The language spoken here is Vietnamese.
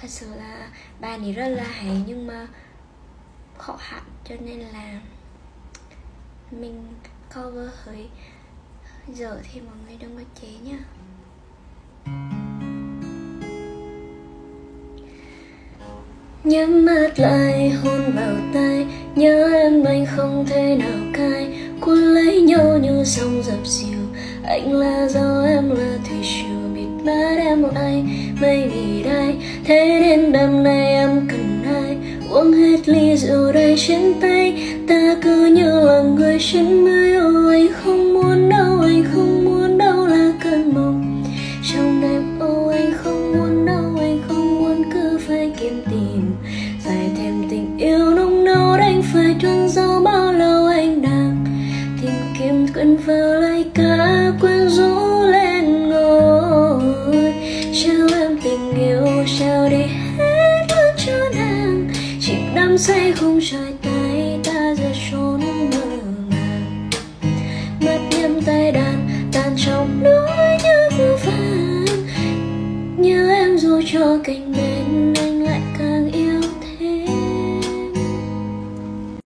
thật sự là bài này rất là hay, nhưng mà khó hạn cho nên là mình cover hơi dở thì mọi người đừng có chế nhá. Nhắm mắt lại, hôn vào tay Nhớ em anh không thể nào cai Cuốn lấy nhau như sông dập dìu, Anh là gió em là thủy triều ai mây vì đây. Thế nên đêm nay em cần ai? Uống hết ly rượu đầy trên tay. Ta cứ như là người trên mây Ô anh không muốn đâu, Anh không muốn đâu là cơn mộng. Trong đêm ô anh không muốn đâu, Anh không muốn cứ phải kiếm tìm. Phải thêm tình yêu nung nấu, đành phải trốn dấu bao lâu anh đang tìm kiếm quên vào lấy cả quên trao đi hết mất cho nàng. Chỉ đắm say không trời tay, ta giờ trốn mơ màng. Mất niềm tay đàn, tan trong nỗi nhớ vô vàn nhớ em dù cho cánh bên